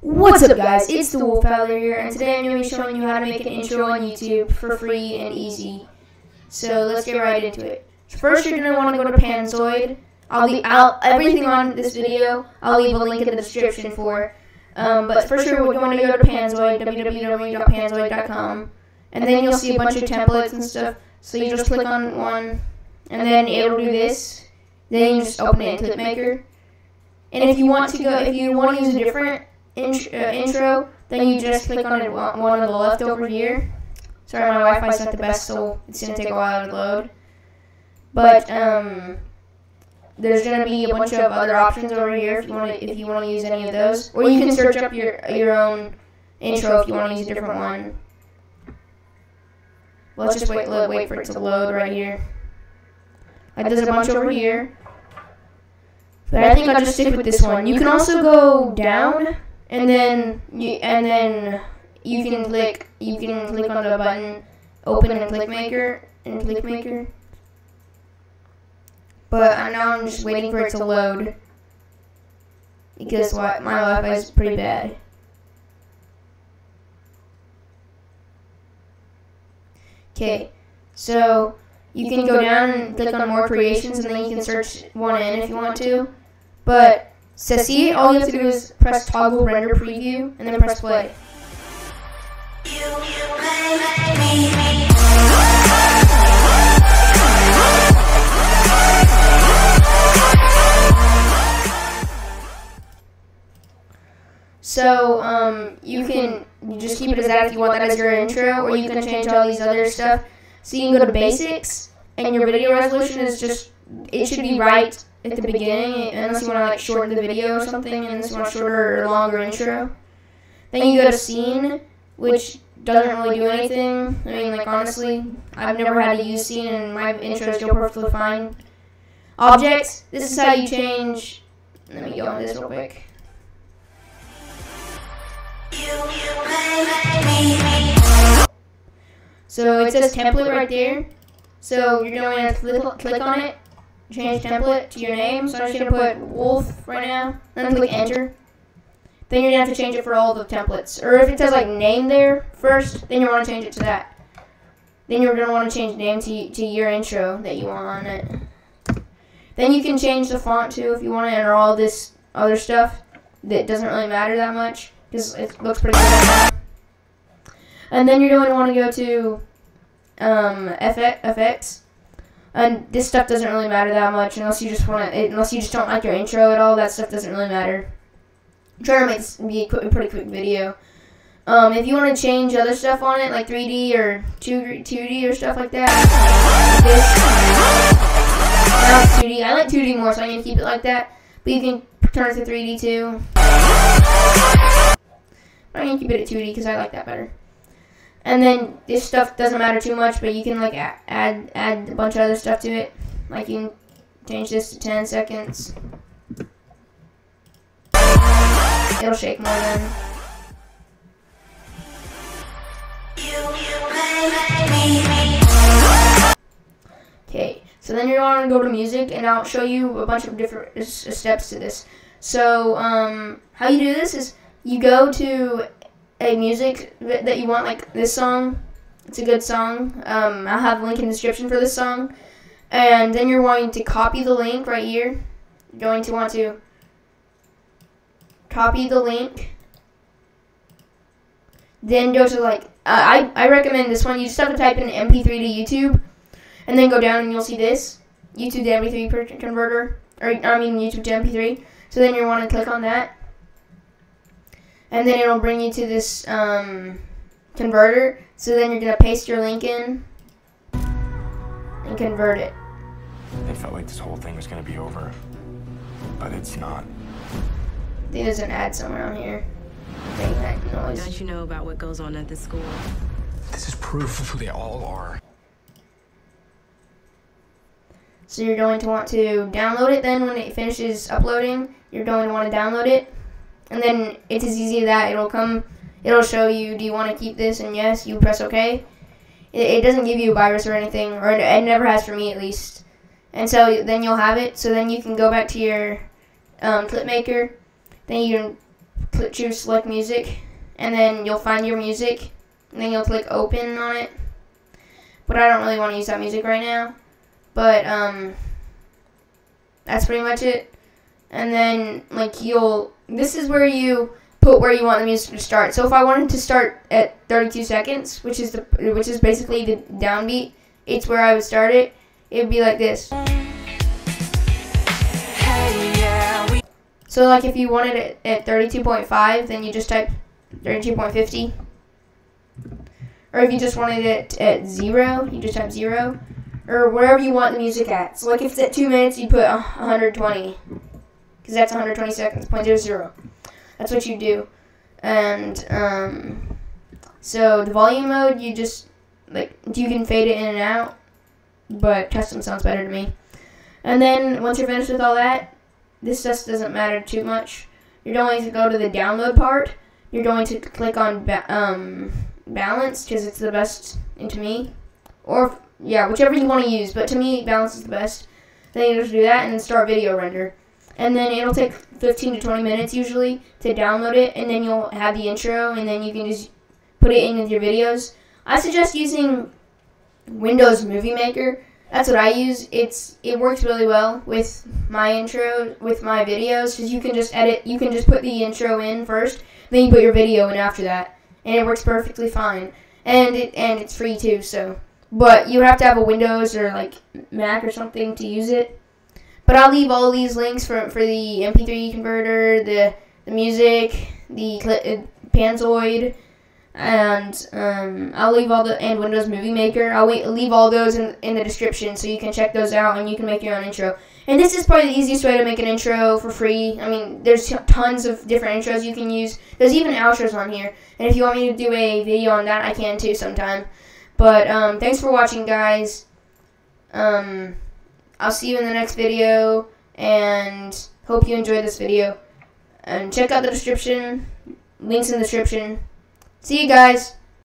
What's up guys, it's the Wolf Howler here, and today I'm going to be showing you how to make an intro on YouTube for free and easy. So let's get right into it. First you're going to want to go to Panzoid. I'll leave out everything on this video, I'll leave a link in the description for. Um, but first you're going to go to Panzoid, www.panzoid.com, and then you'll see a bunch of templates and stuff. So you just click on one, and then it'll do this. Then you just open it in ClipMaker. And if you want to go, if you want to use a different int- uh, intro, then you just click on it one on the left over here. Sorry, my Wi-Fi's not the best, so it's gonna take a while to load. But um, there's gonna be a bunch of other options over here if you want to if you want to use any of those, or you can search up your your own intro if you want to use a different one. Let's just wait wait for it to load right here. Like there's a bunch over here. But I think I'll just stick with this one. You can also go down and then you and then you can click you can click on the button open in ClipMaker in ClipMaker. But I know I'm just waiting for it to load because what my Wi-Fi is pretty bad. Okay, so you can go down and click on more creations and then you can search one in if you want to. But to see, all you have to do is press toggle render preview and then press play. So um, you can just keep it as that if you want that as your intro, or you can change all these other stuff. So you can go to basics, and your video resolution is just it should be right at the beginning, unless you want to like shorten the video or something, unless you want a shorter or longer intro. Then you go to scene, which doesn't really do anything. I mean, like honestly, I've never had to use scene, and my intros go perfectly fine. Objects. This is how you change. Let me go on this real quick. So it says template right there. So you're going to click on it, change template to your name. So I'm just going to put wolf right now, then click enter. Then you're going to have to change it for all the templates. Or if it says like name there first, then you want to change it to that. Then you're going to want to change name to, to your intro that you want on it. Then you can change the font too if you want to enter all this other stuff that doesn't really matter that much because it looks pretty good. And then you're going to want to go to um, FX. And this stuff doesn't really matter that much unless you just want to, unless you just don't like your intro at all. That stuff doesn't really matter. I'm trying to make this be a, quick, pretty quick video. Um, if you want to change other stuff on it, like 3D or 2, 2D or stuff like that, this. I like 2D. I like 2D more, so I'm going to keep it like that. But you can turn it to 3D too. I'm going to keep it at 2D because I like that better. And then this stuff doesn't matter too much, but you can like add add a bunch of other stuff to it. Like you can change this to 10 seconds. It'll shake more then. Okay, so then you're going to go to music, and I'll show you a bunch of different steps to this. So, um, how you do this is you go to a music that you want, like this song. It's a good song. Um, I'll have a link in the description for this song. And then you're wanting to copy the link right here. You're going to want to copy the link. Then go to like, uh, I, I recommend this one. You just have to type in MP3 to YouTube. And then go down and you'll see this. YouTube to MP3 converter. Or, I mean, YouTube to MP3. So then you want to click on that and then it'll bring you to this um, converter. So then you're gonna paste your link in and convert it. It felt like this whole thing was gonna be over, but it's not. There's an ad somewhere on here. Don't you know about what goes on at this school? This is proof of who they all are. So you're going to want to download it then when it finishes uploading. You're going to want to download it and then it's as easy as that. It'll come, it'll show you, do you want to keep this? And yes, you press OK. It, it doesn't give you a virus or anything, or it, it, never has for me at least. And so then you'll have it. So then you can go back to your um, clip maker. Then you can choose select music, and then you'll find your music, and then you'll click open on it. But I don't really want to use that music right now. But um, that's pretty much it. And then like you'll, this is where you put where you want the music to start. So if I wanted to start at 32 seconds, which is the which is basically the downbeat, it's where I would start it. It would be like this. So like if you wanted it at 32.5, then you just type 32.50. Or if you just wanted it at zero, you just type zero. Or wherever you want the music at. So like if it's at two minutes, you put 120. Because that's 120 seconds, point zero zero. That's what you do. And um, so the volume mode, you just like you can fade it in and out, but custom sounds better to me. And then once you're finished with all that, this just doesn't matter too much. You're going to go to the download part. You're going to click on ba- um, balance because it's the best to me, or yeah, whichever you want to use. But to me, balance is the best. Then you just do that and start video render and then it'll take 15 to 20 minutes usually to download it and then you'll have the intro and then you can just put it in with your videos. I suggest using windows movie maker. That's what i use. It's it works really well with my intro with my videos because you can just edit you can just put the intro in first then you put your video in after that and it works perfectly fine. And it and it's free too so. But you have to have a windows or like mac or something to use it but I'll leave all these links for, for the MP3 converter, the, the music, the uh, Panzoid, and um, I'll leave all the and Windows Movie Maker. I'll leave all those in, in the description so you can check those out and you can make your own intro. And this is probably the easiest way to make an intro for free. I mean, there's tons of different intros you can use. There's even outros on here. And if you want me to do a video on that, I can too sometime. But um, thanks for watching, guys. Um, I'll see you in the next video, and hope you enjoyed this video. And check out the description, links in the description. See you guys!